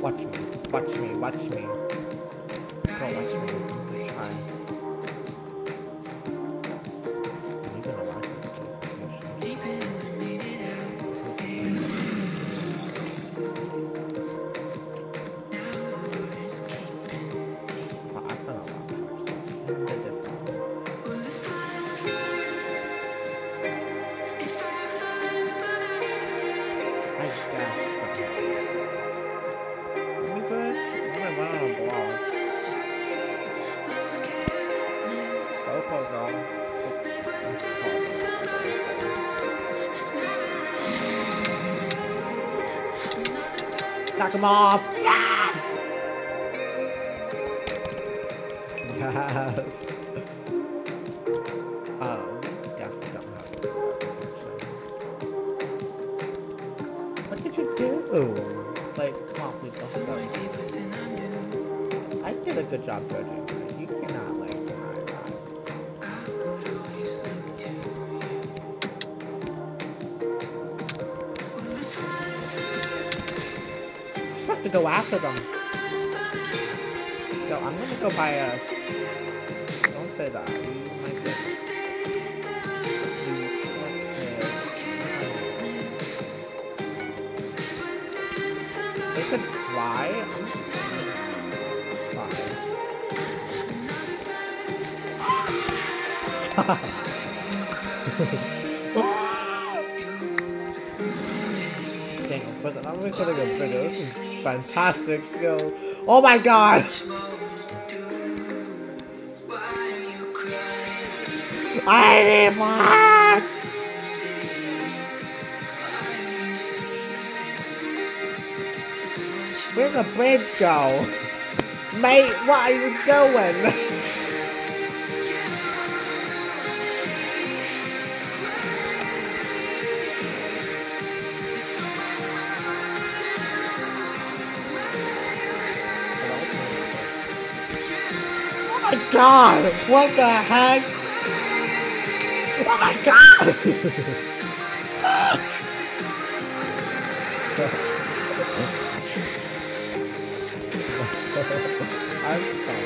Watch me. Watch me. Watch me. Don't watch me. Try. Knock him off! Yes! Yes! Oh, definitely don't have a. What did you do? Like, come on, please don't. I did a good job judging to go after them. Go, I'm gonna go buy a... Don't say that. You might get... course, I'm recording a video. This is fantastic skill. Oh my god! I need blocks! Where'd the bridge go? Mate, what are you doing? My god! What the heck? Oh my god! I'm He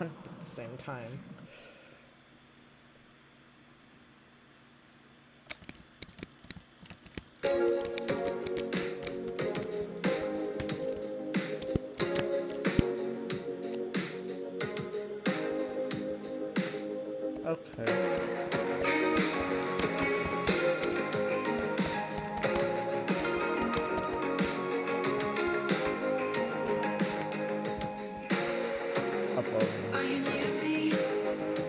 and at the same time. Okay.